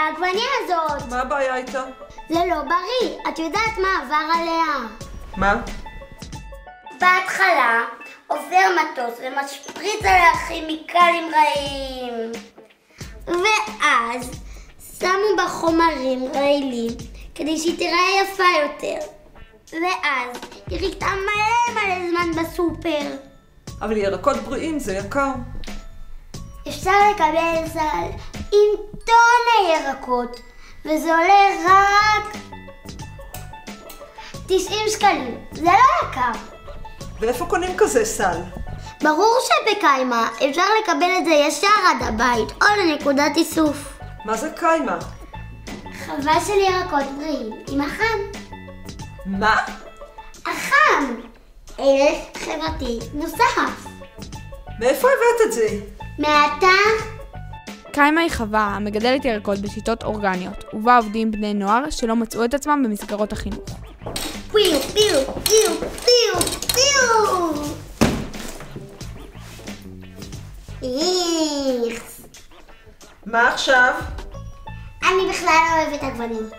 העגבניה הזאת. מה הבעיה איתה? זה לא בריא. את יודעת מה עבר עליה. מה? בהתחלה עובר מטוס ומשפריץ עליה כימיקלים רעים. ואז שמו בה חומרים רעילים כדי שהיא תיראה יפה יותר. ואז היא חיכתה מלא מלא זמן בסופר. אבל ירקות בריאים זה יקר. אפשר לקבל סל עם ירקות, וזה עולה רק 90 שקלים. זה לא יקר. ואיפה קונים כזה סל? ברור שבקיימה אפשר לקבל את זה ישר עד הבית או לנקודת איסוף. מה זה קיימה? חווה של ירקות בריאים עם החם. מה? החם! ערך חברתי נוסף. מאיפה הבאת את זה? מעתה קיימה היא חווה המגדלת ירקות בשיטות אורגניות, ובה עובדים בני נוער שלא מצאו את עצמם במסגרות החינוך. פיו פיו פיו פיו פיו איכס. מה עכשיו? אני בכלל לא אוהבת עגבניות.